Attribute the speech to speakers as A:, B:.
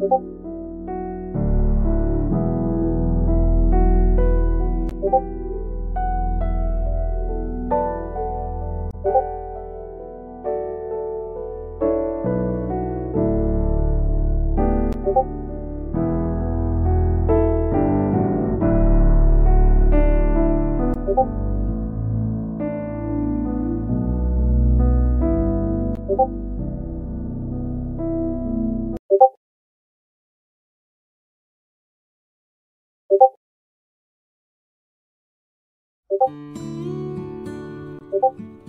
A: 고고 음.
B: Thank you.